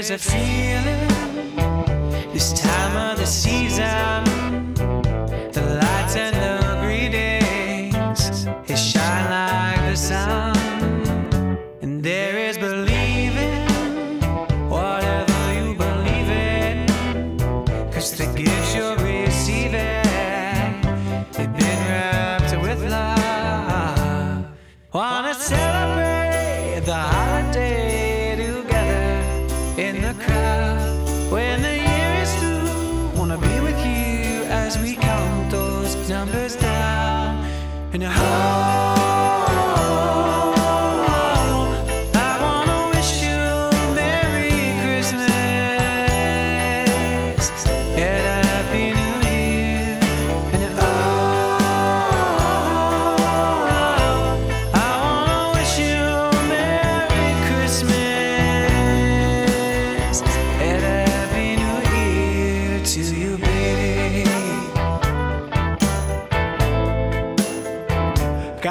And there is a feeling this time of the season, the lights and the greetings, it shine like the sun. And there is believing whatever you believe in, cause the gifts you're receiving, they've been wrapped with love. Wanna celebrate the numbers down and oh. I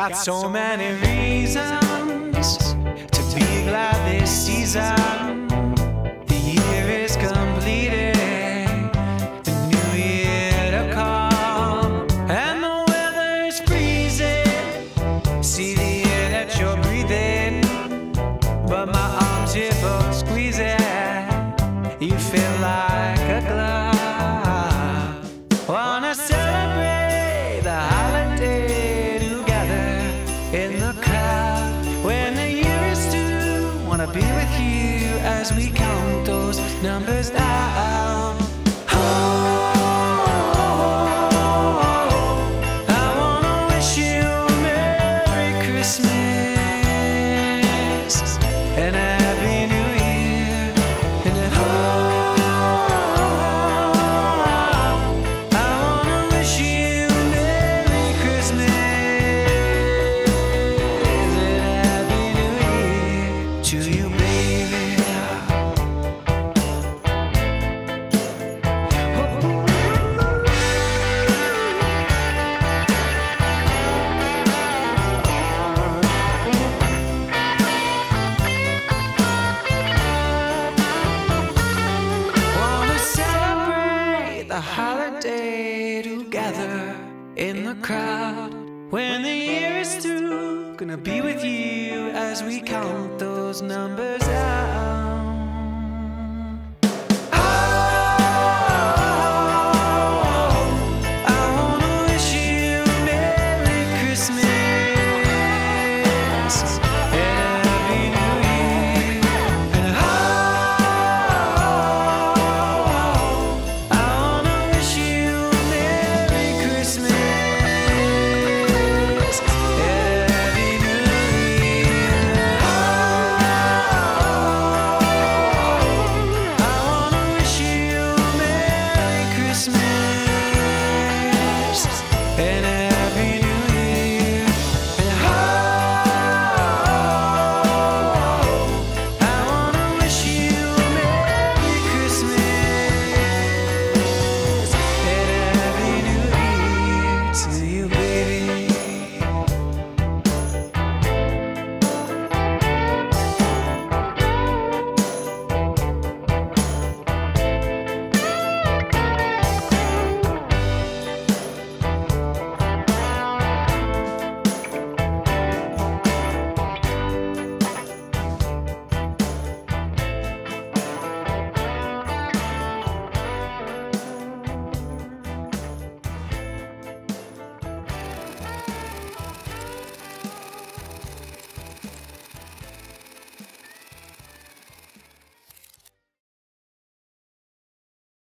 Got so many reasons to be glad this season. The year is completed, the new year to come, and the weather's freezing. See the air that you're breathing, but my arms here for squeezing. You feel like a glove. Wanna celebrate the holiday be with you as we count those numbers down. Together in the crowd. When the year is through, gonna be with you as we count those numbers out.